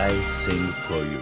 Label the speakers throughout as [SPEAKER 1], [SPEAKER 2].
[SPEAKER 1] I sing for you.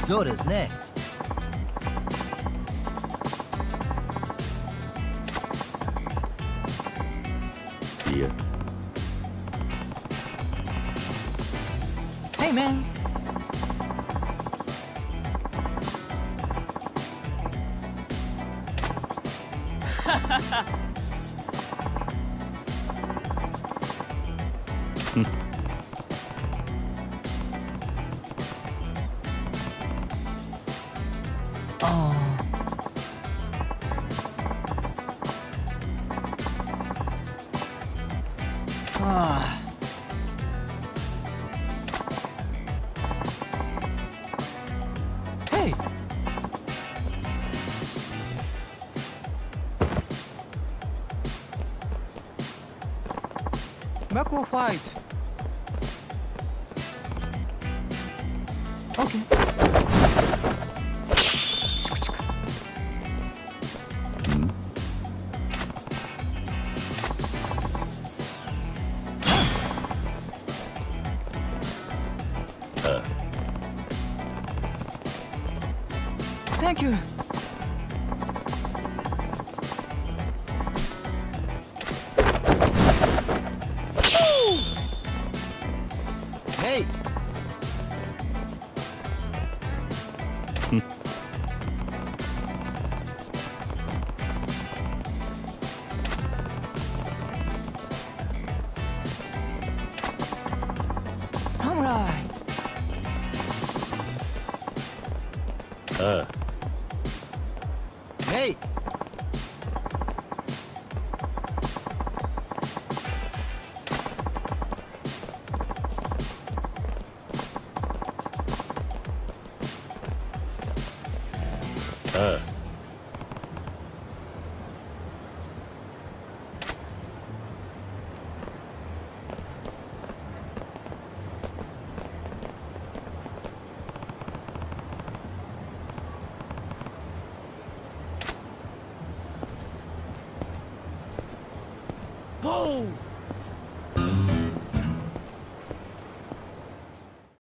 [SPEAKER 2] そうですね。Ah. Hey! Macro fight! Okay. Thank you. Hey! Samurai!
[SPEAKER 1] Uh,
[SPEAKER 2] Hey!
[SPEAKER 1] uh.
[SPEAKER 2] Boom!